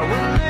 tomorrow.